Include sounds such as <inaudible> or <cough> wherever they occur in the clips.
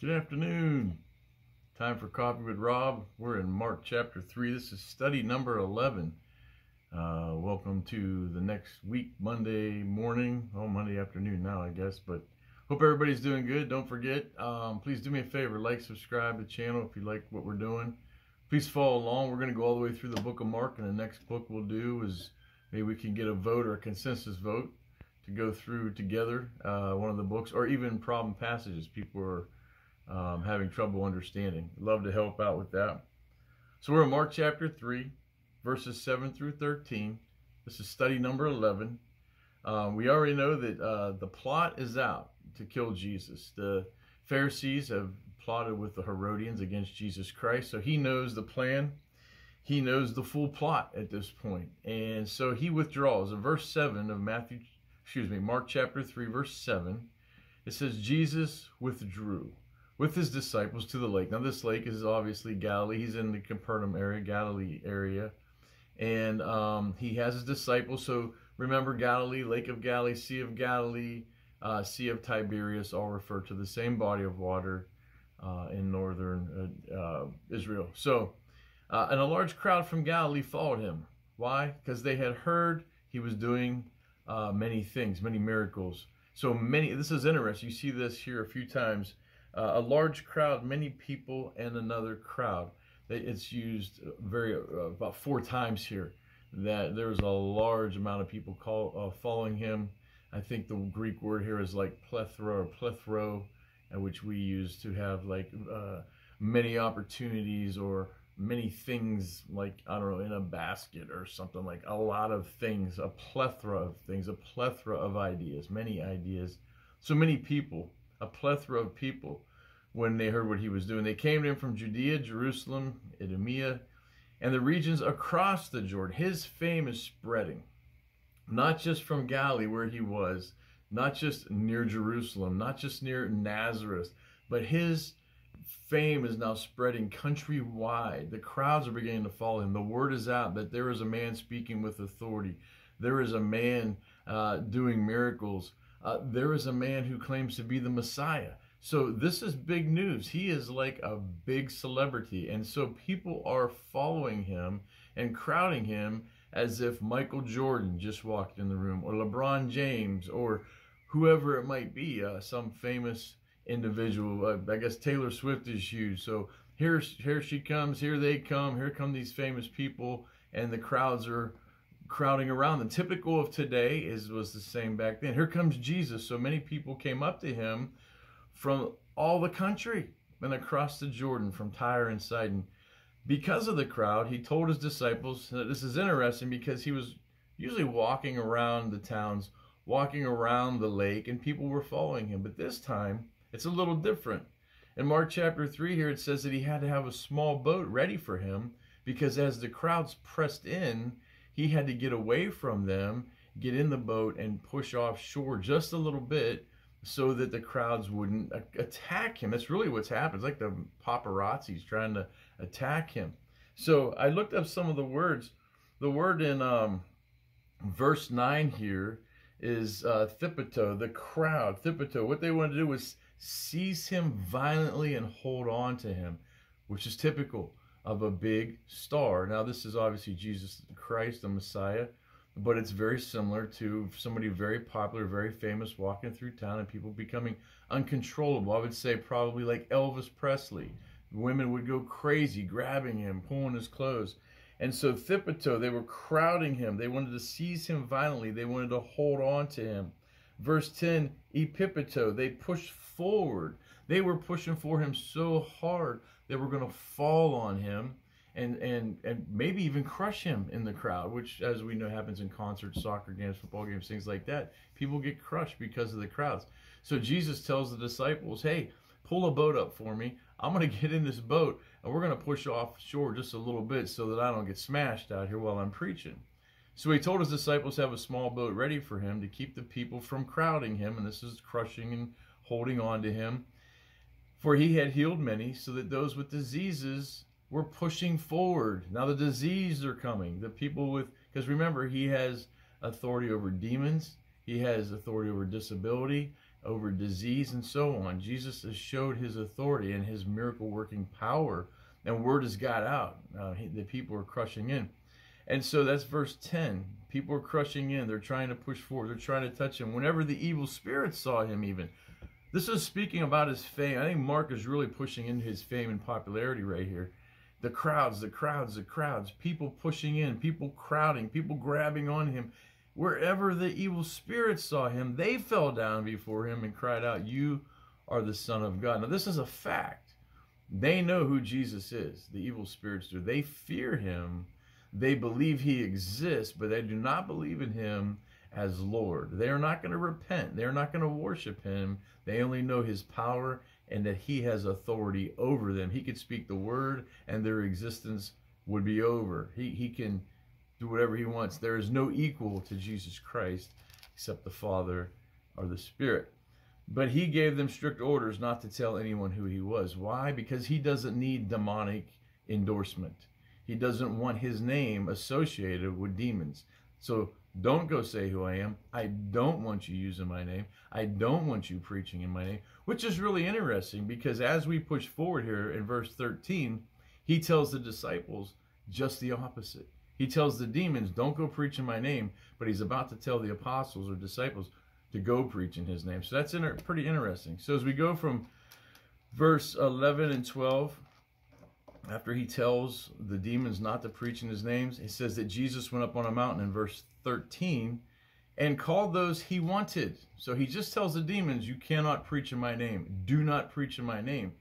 Good afternoon. Time for Coffee with Rob. We're in Mark chapter 3. This is study number 11. Uh, welcome to the next week, Monday morning. Oh, Monday afternoon now, I guess. But hope everybody's doing good. Don't forget, um, please do me a favor like, subscribe to the channel if you like what we're doing. Please follow along. We're going to go all the way through the book of Mark, and the next book we'll do is maybe we can get a vote or a consensus vote to go through together uh, one of the books or even problem passages people are um, having trouble understanding. Love to help out with that. So we're in Mark chapter 3, verses 7 through 13. This is study number 11. Um, we already know that uh, the plot is out to kill Jesus. The Pharisees have plotted with the Herodians against Jesus Christ, so he knows the plan. He knows the full plot at this point. And so he withdraws. In verse 7 of Matthew, excuse me, Mark chapter 3, verse 7, it says, Jesus withdrew with his disciples to the lake. Now, this lake is obviously Galilee. He's in the Capernaum area, Galilee area. And um, he has his disciples. So remember, Galilee, Lake of Galilee, Sea of Galilee, uh, Sea of Tiberias all refer to the same body of water uh, in northern uh, uh Israel. So, uh, and a large crowd from Galilee followed him. Why? Because they had heard he was doing uh, many things, many miracles. So many, this is interesting. You see this here a few times uh, a large crowd, many people, and another crowd. It's used very uh, about four times here. That there's a large amount of people call, uh, following him. I think the Greek word here is like plethora or plethro, which we use to have like uh, many opportunities or many things like I don't know in a basket or something like a lot of things, a plethora of things, a plethora of ideas, many ideas. So many people, a plethora of people when they heard what he was doing. They came to him from Judea, Jerusalem, Idumea, and the regions across the Jordan. His fame is spreading, not just from Galilee, where he was, not just near Jerusalem, not just near Nazareth, but his fame is now spreading countrywide. The crowds are beginning to follow him. The word is out that there is a man speaking with authority. There is a man uh, doing miracles. Uh, there is a man who claims to be the Messiah. So this is big news. He is like a big celebrity. And so people are following him and crowding him as if Michael Jordan just walked in the room or LeBron James or whoever it might be, uh, some famous individual. Uh, I guess Taylor Swift is huge. So here, here she comes, here they come, here come these famous people, and the crowds are crowding around them. Typical of today is was the same back then. Here comes Jesus. So many people came up to him from all the country and across the Jordan from Tyre and Sidon. Because of the crowd, he told his disciples that this is interesting because he was usually walking around the towns, walking around the lake, and people were following him. But this time, it's a little different. In Mark chapter 3 here, it says that he had to have a small boat ready for him because as the crowds pressed in, he had to get away from them, get in the boat, and push offshore just a little bit so that the crowds wouldn't attack him. That's really what's happened. It's like the paparazzi's trying to attack him. So I looked up some of the words. The word in um, verse 9 here is uh, thipeto, the crowd. Thipeto, what they wanted to do was seize him violently and hold on to him, which is typical of a big star. Now, this is obviously Jesus Christ, the Messiah but it's very similar to somebody very popular, very famous walking through town and people becoming uncontrollable. I would say probably like Elvis Presley. Women would go crazy, grabbing him, pulling his clothes. And so Thipeto, they were crowding him. They wanted to seize him violently. They wanted to hold on to him. Verse 10, Epipito, they pushed forward. They were pushing for him so hard they were going to fall on him and and and maybe even crush him in the crowd, which, as we know, happens in concerts, soccer games, football games, things like that. People get crushed because of the crowds. So Jesus tells the disciples, "Hey, pull a boat up for me. I'm going <laughs> to get in this boat, and we're going to push offshore just a little bit so that I don't get smashed out here while I'm preaching." So he told his disciples to have a small boat ready for him to keep the people from crowding him, and this is crushing and holding on to him. For he had healed many, so that those with diseases we're pushing forward. Now the diseases are coming. The people with, because remember, he has authority over demons. He has authority over disability, over disease and so on. Jesus has showed his authority and his miracle working power, and word has got out. Uh, he, the people are crushing in. And so that's verse 10. People are crushing in. They're trying to push forward. They're trying to touch him. Whenever the evil spirits saw him, even. This is speaking about his fame. I think Mark is really pushing into his fame and popularity right here. The crowds, the crowds, the crowds, people pushing in, people crowding, people grabbing on him. Wherever the evil spirits saw him, they fell down before him and cried out, You are the Son of God. Now, this is a fact. They know who Jesus is, the evil spirits do. They fear him they believe he exists, but they do not believe in him as Lord. They are not going to repent. They are not going to worship him. They only know his power and that he has authority over them. He could speak the word and their existence would be over. He, he can do whatever he wants. There is no equal to Jesus Christ except the Father or the Spirit. But he gave them strict orders not to tell anyone who he was. Why? Because he doesn't need demonic endorsement. He doesn't want his name associated with demons. So don't go say who I am. I don't want you using my name. I don't want you preaching in my name, which is really interesting because as we push forward here in verse 13, he tells the disciples just the opposite. He tells the demons, don't go preach in my name, but he's about to tell the apostles or disciples to go preach in his name. So that's pretty interesting. So as we go from verse 11 and 12 after he tells the demons not to preach in his names, he says that Jesus went up on a mountain in verse 13 and called those he wanted. So he just tells the demons, You cannot preach in my name. Do not preach in my name.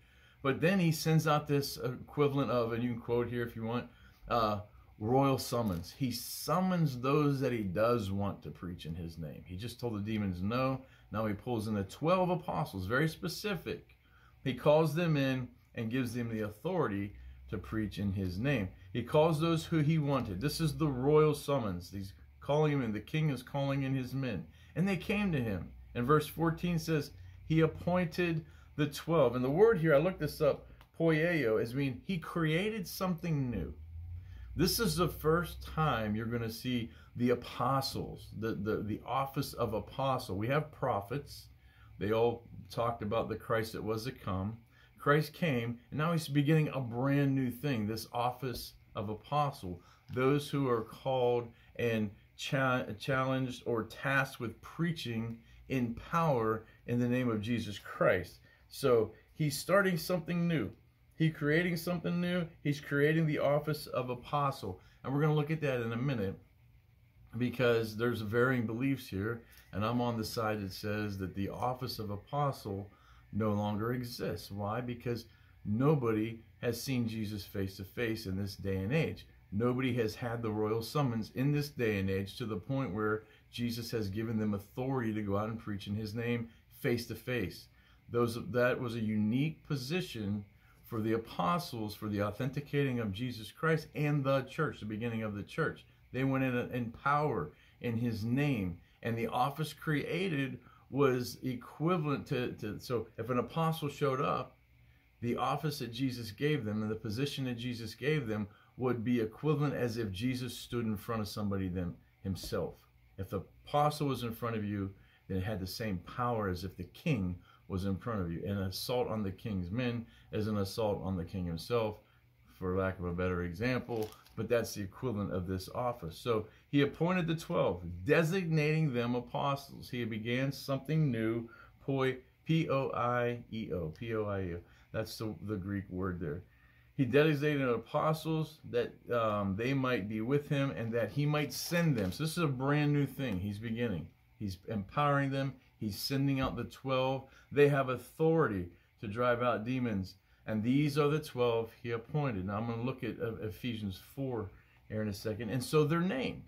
But then he sends out this equivalent of, and you can quote here if you want, uh, royal summons. He summons those that he does want to preach in his name. He just told the demons no. Now he pulls in the 12 apostles, very specific. He calls them in and gives them the authority to preach in his name. He calls those who he wanted. This is the royal summons. He's calling him in. The king is calling in his men. And they came to him. And verse 14 says, He appointed the 12. And the word here, I looked this up, poieo, is mean he created something new. This is the first time you're going to see the apostles, the, the, the office of apostle. We have prophets. They all talked about the Christ that was to come. Christ came, and now he's beginning a brand new thing this office of apostle. Those who are called and cha- challenged or tasked with preaching in power in the name of Jesus Christ. So he's starting something new. He's creating something new. He's creating the office of apostle. And we're going to look at that in a minute because there's varying beliefs here. And I'm on the side that says that the office of apostle no longer exists. Why? Because nobody has seen Jesus face to face in this day and age. Nobody has had the royal summons in this day and age to the point where Jesus has given them authority to go out and preach in his name face to face. Those that was a unique position for the apostles for the authenticating of Jesus Christ and the church, the beginning of the church. They went in in power in his name and the office created was equivalent to, to so if an apostle showed up, the office that Jesus gave them and the position that Jesus gave them would be equivalent as if Jesus stood in front of somebody them himself. If the apostle was in front of you, then it had the same power as if the king was in front of you. An assault on the king's men is an assault on the king himself, for lack of a better example, but that's the equivalent of this office. So he appointed the 12, designating them apostles. He began something new, poi, P O I E O, P O I E O. That's the, the Greek word there. He designated apostles that um, they might be with him and that he might send them. So this is a brand new thing he's beginning. He's empowering them. He's sending out the 12. They have authority to drive out demons. And these are the 12 he appointed. Now I'm going to look at uh, Ephesians 4 here in a second. And so they're named.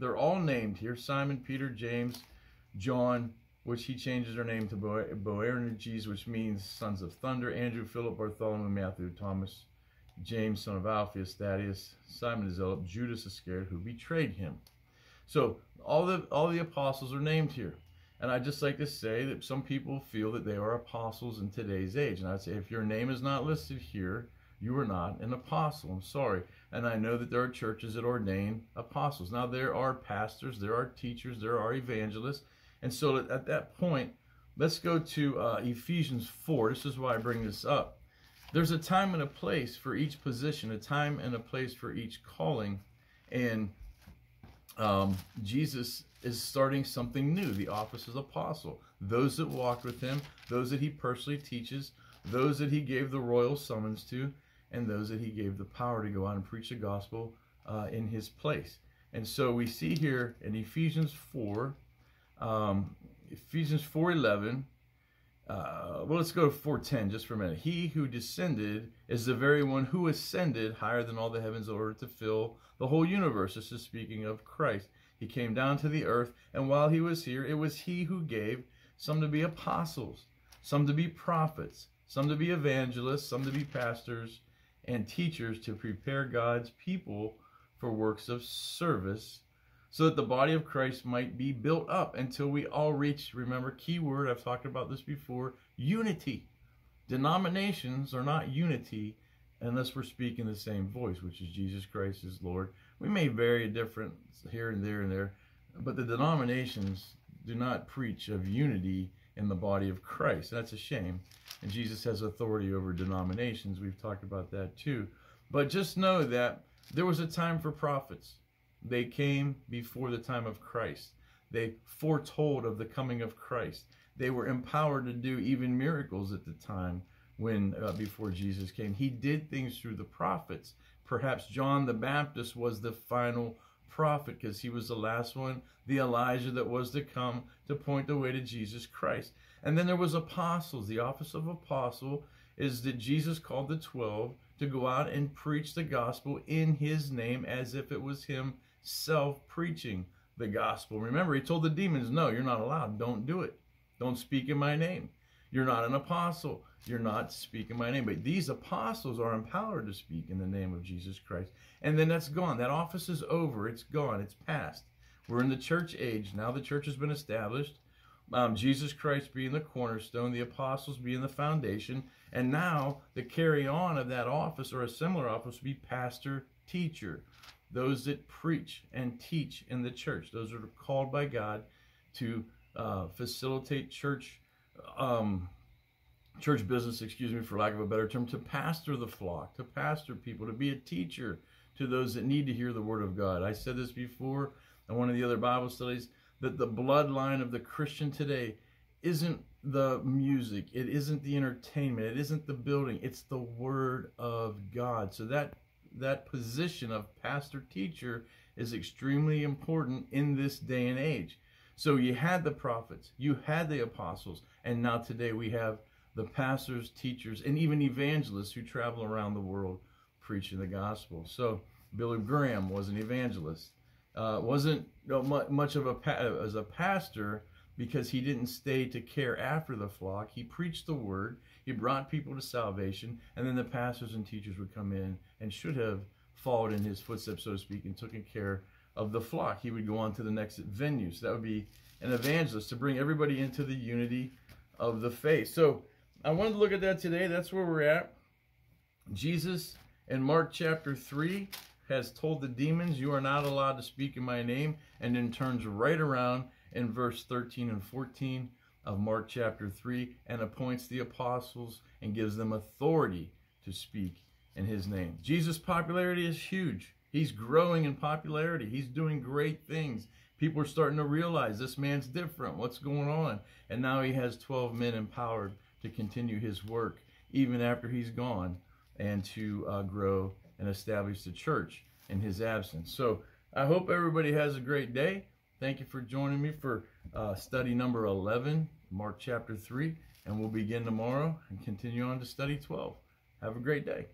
They're all named here Simon, Peter, James, John, which he changes their name to Boanerges, which means sons of thunder, Andrew, Philip, Bartholomew, Matthew, Thomas, James, son of Alphaeus, Thaddeus, Simon the Zealot, Judas Iscariot, who betrayed him. So all the all the apostles are named here. And I just like to say that some people feel that they are apostles in today's age. And I'd say if your name is not listed here, you are not an apostle. I'm sorry. And I know that there are churches that ordain apostles. Now, there are pastors, there are teachers, there are evangelists. And so at that point, let's go to uh, Ephesians 4. This is why I bring this up. There's a time and a place for each position, a time and a place for each calling. And um, Jesus is starting something new the office of apostle. Those that walked with him, those that he personally teaches, those that he gave the royal summons to, and those that he gave the power to go out and preach the gospel uh, in his place. And so we see here in Ephesians 4, um, Ephesians 4.11, uh, well, let's go to 4.10 just for a minute. He who descended is the very one who ascended higher than all the heavens in order to fill the whole universe. This is speaking of Christ. He came down to the earth, and while he was here, it was he who gave some to be apostles, some to be prophets, some to be evangelists, some to be pastors and teachers to prepare God's people for works of service so that the body of Christ might be built up until we all reach, remember, key word, I've talked about this before, unity. Denominations are not unity unless we're speaking the same voice, which is Jesus Christ is Lord. We may vary different here and there and there, but the denominations do not preach of unity in the body of Christ. That's a shame. And Jesus has authority over denominations. We've talked about that too. But just know that there was a time for prophets. They came before the time of Christ. They foretold of the coming of Christ. They were empowered to do even miracles at the time when uh, before Jesus came. He did things through the prophets. Perhaps John the Baptist was the final prophet because he was the last one, the Elijah that was to come to point the way to Jesus Christ. And then there was apostles. The office of apostle is that Jesus called the 12 to go out and preach the gospel in his name as if it was him self preaching the gospel. Remember, he told the demons, No, you're not allowed. Don't do it. Don't speak in my name. You're not an apostle. You're not speaking my name. But these apostles are empowered to speak in the name of Jesus Christ. And then that's gone. That office is over. It's gone. It's past. We're in the church age. Now the church has been established. Um, Jesus Christ being the cornerstone, the apostles being the foundation. And now the carry on of that office or a similar office would be pastor, teacher those that preach and teach in the church. Those that are called by God to uh, facilitate church um, church business, excuse me, for lack of a better term, to pastor the flock, to pastor people, to be a teacher to those that need to hear the word of God. I said this before in one of the other Bible studies that the bloodline of the Christian today isn't the music, it isn't the entertainment, it isn't the building, it's the word of God. So that that position of pastor teacher is extremely important in this day and age. So you had the prophets, you had the apostles, and now today we have the pastors, teachers, and even evangelists who travel around the world preaching the gospel. So Billy Graham was an evangelist. Uh, wasn't much of a as a pastor because he didn't stay to care after the flock. He preached the word. He brought people to salvation, and then the pastors and teachers would come in and should have followed in his footsteps, so to speak, and taken care of the flock. He would go on to the next venue. So that would be an evangelist to bring everybody into the unity of the faith. So I wanted to look at that today. That's where we're at. Jesus in Mark chapter 3 has told the demons, You are not allowed to speak in my name, and then turns right around in verse 13 and 14 of Mark chapter 3 and appoints the apostles and gives them authority to speak in his name. Jesus' popularity is huge. He's growing in popularity. He's doing great things. People are starting to realize this man's different. What's going on? And now he has 12 men empowered to continue his work even after he's gone and to uh, grow and establish the church in his absence. So I hope everybody has a great day. Thank you for joining me for uh, study number 11, Mark chapter 3, and we'll begin tomorrow and continue on to study 12. Have a great day.